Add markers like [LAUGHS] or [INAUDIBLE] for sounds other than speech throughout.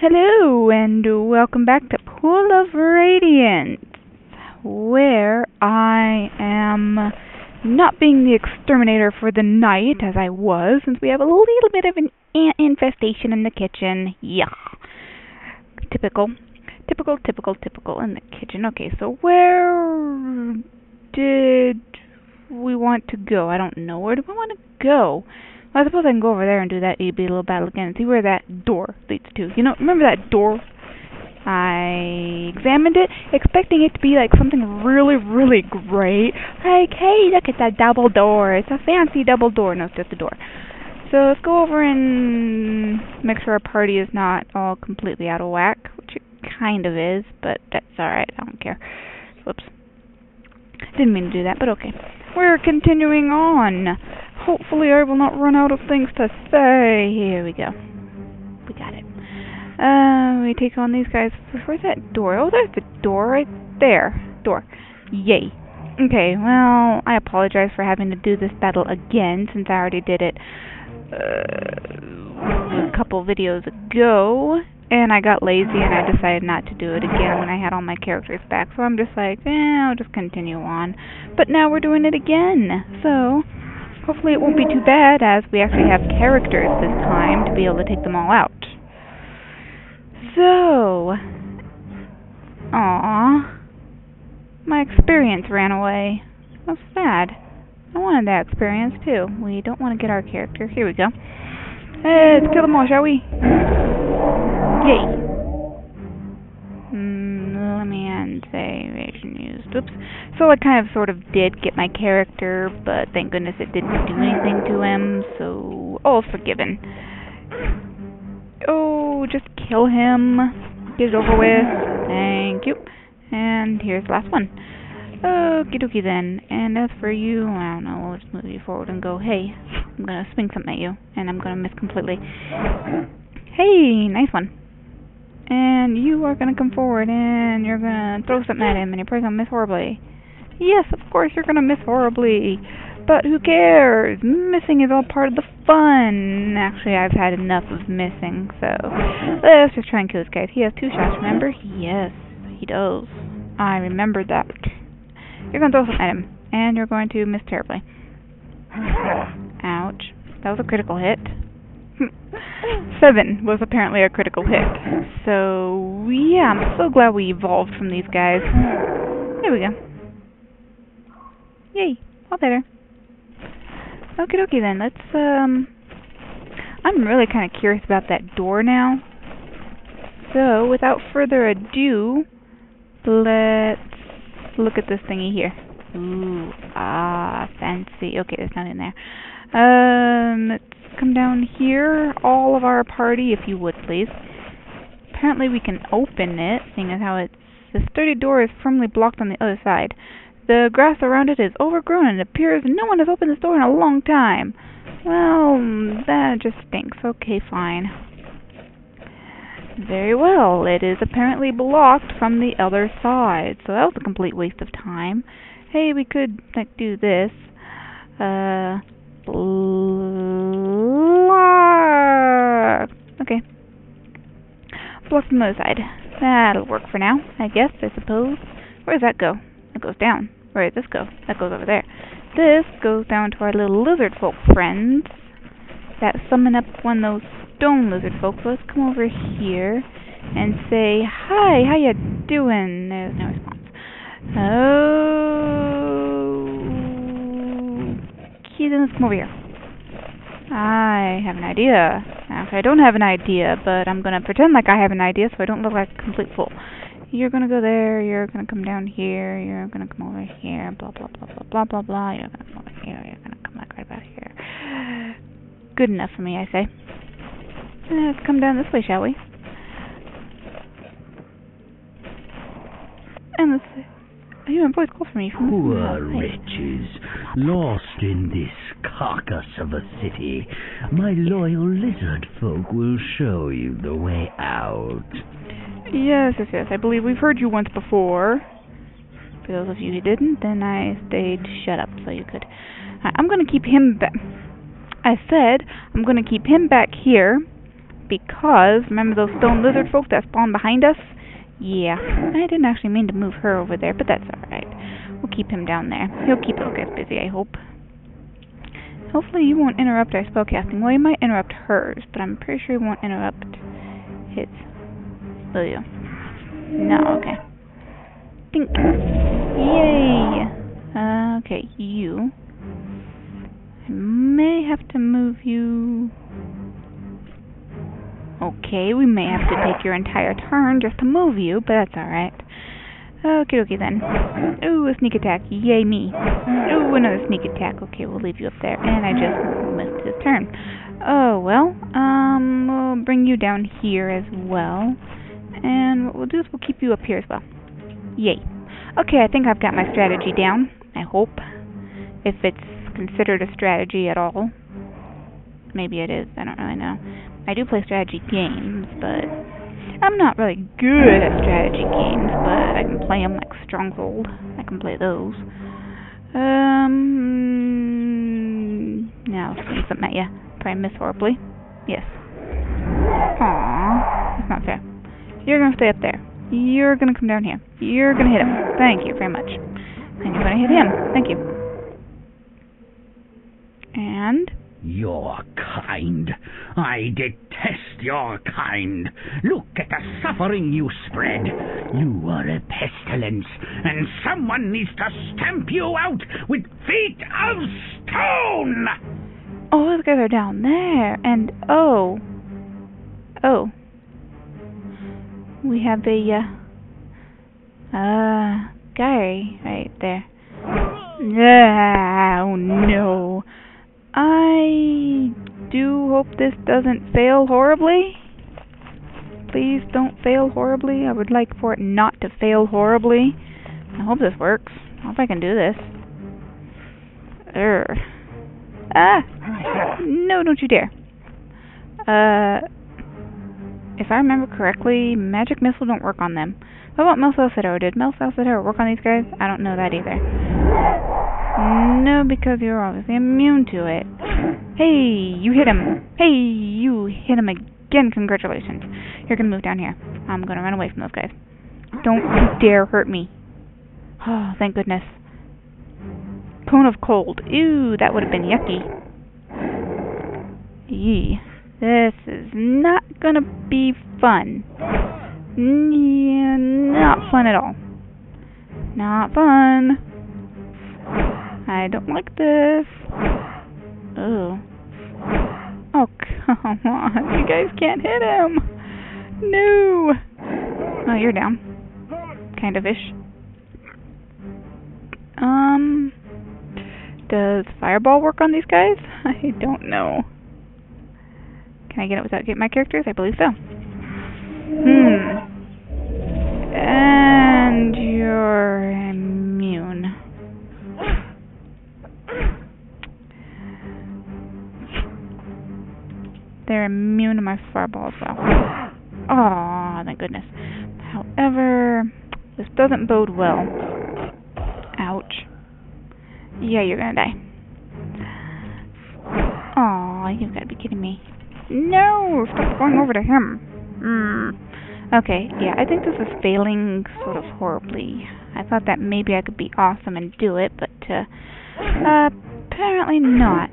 Hello, and welcome back to Pool of Radiance, where I am not being the exterminator for the night, as I was, since we have a little bit of an ant infestation in the kitchen. Yeah. Typical. Typical, typical, typical in the kitchen. Okay, so where did we want to go? I don't know. Where do we want to go? I suppose I can go over there and do that EB little battle again and see where that door leads to. You know, remember that door? I examined it, expecting it to be like something really, really great. Like, hey, look at that double door. It's a fancy double door. No, it's just a door. So let's go over and make sure our party is not all completely out of whack, which it kind of is, but that's alright. I don't care. Whoops. Didn't mean to do that, but okay. We're continuing on. Hopefully I will not run out of things to say. Here we go. We got it. Uh, we take on these guys. Where's that door? Oh, there's the door right there. Door. Yay. Okay, well, I apologize for having to do this battle again, since I already did it uh, a couple videos ago and I got lazy and I decided not to do it again when I had all my characters back. So I'm just like, eh, I'll just continue on. But now we're doing it again. So hopefully it won't be too bad as we actually have characters this time to be able to take them all out. So, aww, my experience ran away. That's sad. I wanted that experience too. We don't want to get our character. Here we go. Let's kill them all, shall we? Yay. Mm, let me unsay version used. Oops. So I kind of sort of did get my character, but thank goodness it didn't do anything to him, so all forgiven. Oh, just kill him. Get it over with. Thank you. And here's the last one. Okie dokie then. And as for you, I don't know, we'll just move you forward and go, hey, I'm gonna swing something at you, and I'm gonna miss completely. Hey, nice one. And you are gonna come forward and you're gonna throw something at him and you're probably gonna miss horribly. Yes, of course you're gonna miss horribly. But who cares? Missing is all part of the fun. Actually, I've had enough of missing, so let's just try and kill this guy. He has two shots, remember? Yes, he does. I remembered that. You're gonna throw something at him, and you're going to miss terribly. Ouch. That was a critical hit. [LAUGHS] Seven was apparently a critical hit. So, yeah, I'm so glad we evolved from these guys. There we go. Yay, all better. Okie dokie then, let's, um... I'm really kind of curious about that door now. So, without further ado, let's look at this thingy here. Ooh, ah, fancy. Okay, there's in there. Um, let's come down here, all of our party, if you would, please. Apparently we can open it, seeing as how it's... The sturdy door is firmly blocked on the other side. The grass around it is overgrown and it appears no one has opened this door in a long time. Well, that just stinks. Okay, fine. Very well. It is apparently blocked from the other side, so that was a complete waste of time. Hey, we could, like, do this. Uh, block. Okay. Block from the other side. That'll work for now, I guess, I suppose. Where does that go? It goes down. Where does this go? That goes over there. This goes down to our little lizard folk friends that summon up one of those stone lizard folk. folks. Let's come over here and say, Hi, how you doing? There's no response. Oh, then let's come over here. I have an idea. I don't have an idea, but I'm going to pretend like I have an idea so I don't look like a complete fool. You're to go there, you're to come down here, you're to come over here, blah, blah, blah, blah, blah, blah, blah, you're to come over here, you're to come like right about here. Good enough for me, I say. Let's come down this way, shall we? And let's I hear voice call for me from Poor wretches, lost in this carcass of a city. My loyal lizard folk will show you the way out. Yes, yes, yes. I believe we've heard you once before. For those of you who didn't, then I stayed shut up so you could. I'm going to keep him back. I said I'm going to keep him back here because, remember those stone lizard folk that spawned behind us? Yeah, I didn't actually mean to move her over there, but that's alright. We'll keep him down there. He'll keep those guys busy, I hope. Hopefully you won't interrupt our spellcasting. Well, you might interrupt hers, but I'm pretty sure you won't interrupt his. Will you? No, okay. Think. Yay! Uh, okay, you. I may have to move you... Okay, we may have to take your entire turn just to move you, but that's alright. Okay, dokie then. Ooh, a sneak attack. Yay me. Ooh, another sneak attack. Okay, we'll leave you up there. And I just missed his turn. Oh, well. Um, we'll bring you down here as well. And what we'll do is we'll keep you up here as well. Yay. Okay, I think I've got my strategy down. I hope. If it's considered a strategy at all. Maybe it is. I don't really know. I do play strategy games, but I'm not really good at strategy games, but I can play them like Stronghold. I can play those. Um, now something at you. Probably miss horribly. Yes. Aww, that's not fair. You're gonna stay up there. You're gonna come down here. You're gonna hit him. Thank you very much. And you're gonna hit him. Thank you. And Your kind. I detest your kind. Look at the suffering you spread. You are a pestilence, and someone needs to stamp you out with feet of stone! oh, those guys are down there. And oh, oh, we have the uh, uh guy right there. Ah, oh no. I do hope this doesn't fail horribly. Please don't fail horribly. I would like for it not to fail horribly. I hope this works. I hope I can do this. Urgh. Ah! [LAUGHS] No, don't you dare. Uh, if I remember correctly, magic missile don't work on them. What about Mel? Did Mel work on these guys? I don't know that either. No, because you're obviously immune to it. Hey, you hit him. Hey, you hit him again. Congratulations. You're gonna move down here. I'm gonna run away from those guys. Don't you dare hurt me. [SIGHS] Oh, thank goodness. Cone of cold. Ew, that would have been yucky. Yee. This is not gonna be fun. Yeah, not fun at all. Not fun. I don't like this. Oh. Oh, come on. [LAUGHS] You guys can't hit him. No. Oh, you're down. Kind of ish. Um. Does Fireball work on these guys? [LAUGHS] I don't know. I get it without getting my characters? I believe so. Hmm. And you're immune. They're immune to my fireball as well. Oh, thank goodness. However, this doesn't bode well. Ouch. Yeah, you're gonna die. Aw, you've gotta be kidding me. No! Stop going over to him. Hmm. Okay, yeah, I think this is failing sort of horribly. I thought that maybe I could be awesome and do it, but, uh, uh apparently not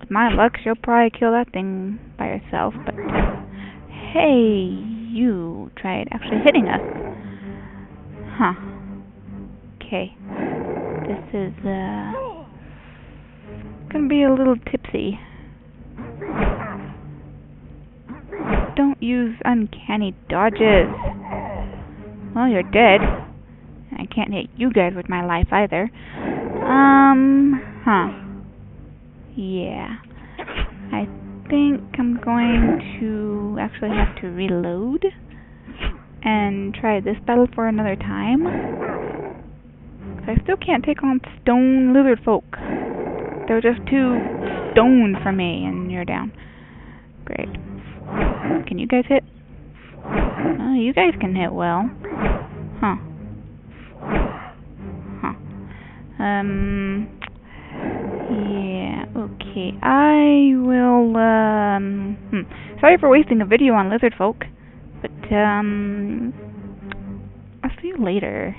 With my luck, she'll probably kill that thing by herself, but, hey, you tried actually hitting us. Huh. Okay. This is, uh, gonna be a little tipsy. Don't use uncanny dodges. Well, you're dead. I can't hit you guys with my life either. Um, huh. Yeah. I think I'm going to actually have to reload and try this battle for another time. I still can't take on stone lizard folk. They're just too stone for me, and you're down. Great. Can you guys hit? Oh, you guys can hit well. Huh. Huh. Um, Yeah, okay. I will, um... Hmm. Sorry for wasting a video on lizard folk, but, um... I'll see you later.